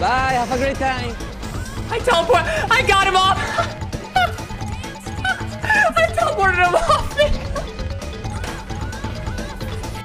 Bye. Have a great time. I teleport. I got it.